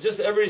just every